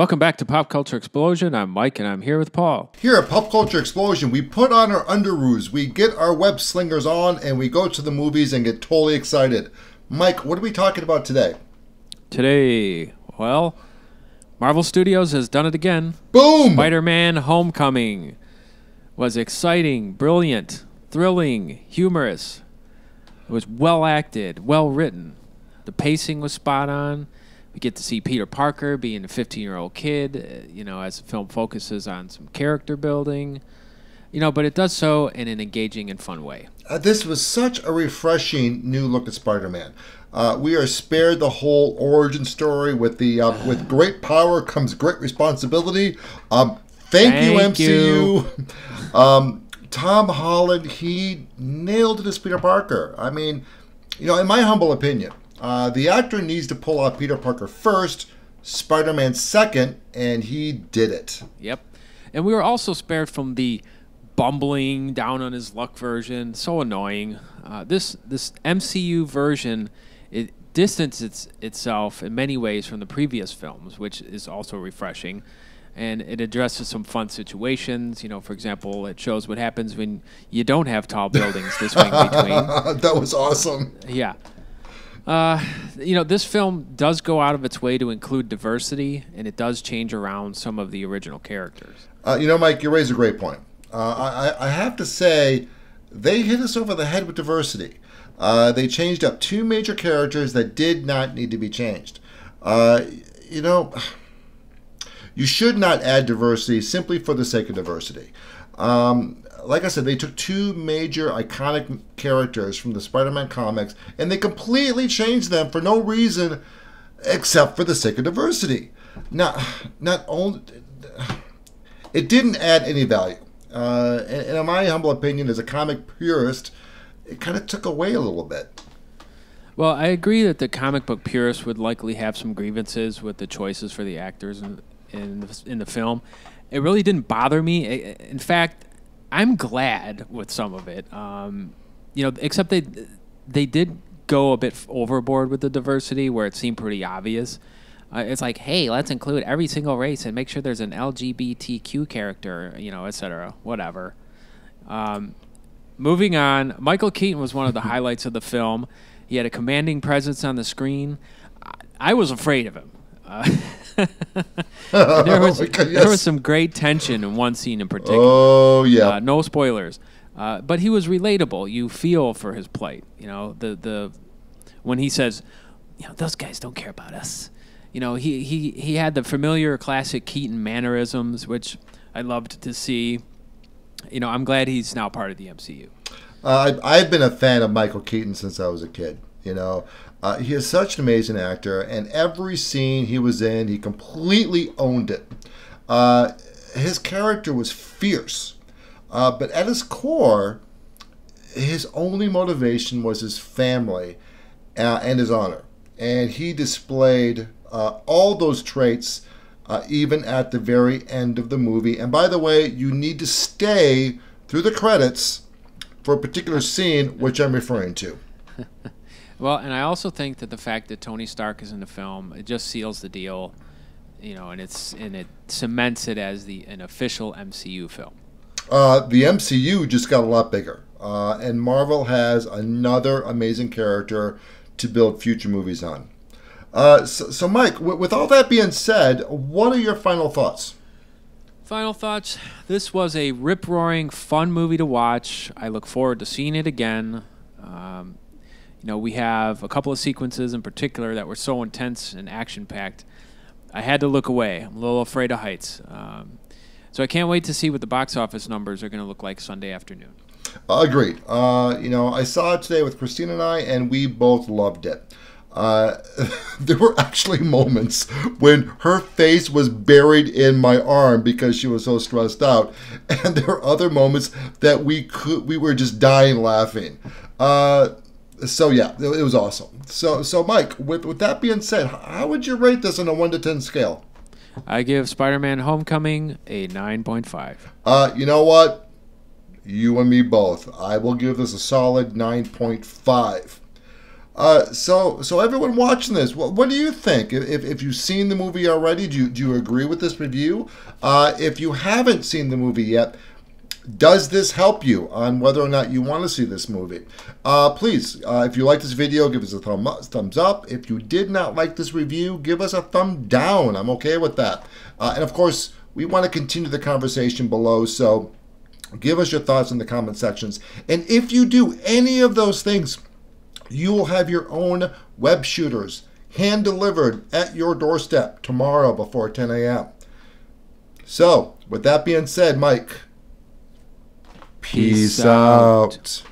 Welcome back to Pop Culture Explosion. I'm Mike and I'm here with Paul. Here at Pop Culture Explosion, we put on our underoos, we get our web slingers on, and we go to the movies and get totally excited. Mike, what are we talking about today? Today, well, Marvel Studios has done it again. Boom! Spider Man Homecoming was exciting, brilliant, thrilling, humorous. It was well acted, well written. The pacing was spot on. We get to see Peter Parker being a 15 year old kid, uh, you know, as the film focuses on some character building, you know, but it does so in an engaging and fun way. Uh, this was such a refreshing new look at Spider-Man. Uh, we are spared the whole origin story with the uh, with great power comes great responsibility. Um, thank, Thank you, MCU. um, Tom Holland, he nailed it as Peter Parker. I mean, you know, in my humble opinion, uh, the actor needs to pull out Peter Parker first, Spider-Man second, and he did it. Yep. And we were also spared from the bumbling down on his luck version. So annoying. Uh, this this MCU version it distances itself in many ways from the previous films, which is also refreshing. And it addresses some fun situations. You know, for example, it shows what happens when you don't have tall buildings to swing between. that was awesome. Yeah. Uh, you know, this film does go out of its way to include diversity, and it does change around some of the original characters. Uh, you know, Mike, you raise a great point. Uh, I, I have to say, they hit us over the head with diversity. Uh, they changed up two major characters that did not need to be changed. Uh, you know, you should not add diversity simply for the sake of diversity. Um, like I said, they took two major iconic characters from the Spider Man comics and they completely changed them for no reason except for the sake of diversity. Not, not only. It didn't add any value. Uh, and, and in my humble opinion, as a comic purist, it kind of took away a little bit. Well, I agree that the comic book purists would likely have some grievances with the choices for the actors in in the, in the film. It really didn't bother me. In fact, I'm glad with some of it. Um, you know, except they they did go a bit overboard with the diversity, where it seemed pretty obvious. Uh, it's like, hey, let's include every single race and make sure there's an LGBTQ character, you know, et cetera, whatever. Um, moving on, Michael Keaton was one of the highlights of the film. He had a commanding presence on the screen. I, I was afraid of him. Uh, there, was, Oh God, there was some great tension in one scene in particular. Oh, yeah. Uh, no spoilers. Uh, but he was relatable. You feel for his plight. You know the the when he says, you know, those guys don't care about us. You know, he he he had the familiar classic Keaton mannerisms, which I loved to see. You know, I'm glad he's now part of the MCU. Uh, I've been a fan of Michael Keaton since I was a kid. You know, uh, he is such an amazing actor, and every scene he was in, he completely owned it. Uh, his character was fierce, uh, but at his core, his only motivation was his family uh, and his honor, and he displayed uh, all those traits. Uh, even at the very end of the movie. And by the way, you need to stay through the credits for a particular scene, which I'm referring to. Well, and I also think that the fact that Tony Stark is in the film it just seals the deal, you know, and it's and it cements it as the an official MCU film. Uh, the MCU just got a lot bigger, uh, and Marvel has another amazing character to build future movies on. Uh, so, so, Mike, w- with all that being said, what are your final thoughts? Final thoughts. This was a rip roaring, fun movie to watch. I look forward to seeing it again. You know, we have a couple of sequences in particular that were so intense and action packed. I had to look away. I'm a little afraid of heights. Um, so I can't wait to see what the box office numbers are going to look like Sunday afternoon. Agreed. Uh, you know, I saw it today with Christine and I, and we both loved it. Uh, there were actually moments when her face was buried in my arm because she was so stressed out, and there were other moments that we could we were just dying laughing. Uh, so yeah, it, it was awesome. So so Mike, with with that being said, how would you rate this on a one to ten scale? I give Spider Man Homecoming a 9.5. Uh, you know what? You and me both. I will give this a solid 9.5. Uh, so, so everyone watching this, what, what do you think? If, if you've seen the movie already, do you, do you agree with this review? Uh, if you haven't seen the movie yet, does this help you on whether or not you want to see this movie? Uh, please, uh, if you like this video, give us a thumb up, thumbs up. If you did not like this review, give us a thumb down. I'm okay with that. Uh, and of course, we want to continue the conversation below, so give us your thoughts in the comment sections. And if you do any of those things, you will have your own web shooters hand delivered at your doorstep tomorrow before 10 a.m. So, with that being said, Mike, Peace out.